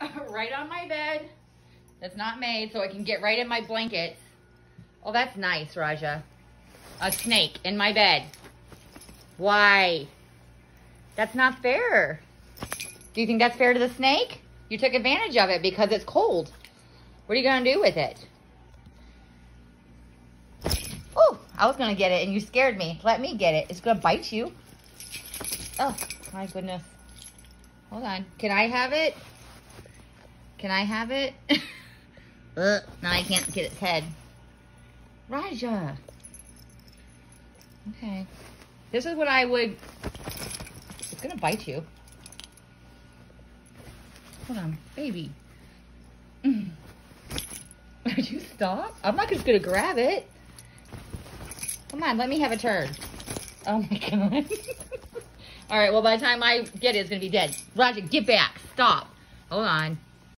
right on my bed. That's not made, so I can get right in my blanket. Oh, that's nice, Raja. A snake in my bed. Why? That's not fair. Do you think that's fair to the snake? You took advantage of it because it's cold. What are you going to do with it? Oh, I was going to get it and you scared me. Let me get it. It's going to bite you. Oh, my goodness. Hold on. Can I have it? Can I have it? Uh. Ugh, now I can't get its head. Raja. Okay. This is what I would... It's going to bite you. Hold on, baby. Would you stop? I'm not just going to grab it. Come on, let me have a turn. Oh my god. All right, well, by the time I get it, it's going to be dead. Raja, get back. Stop. Hold on.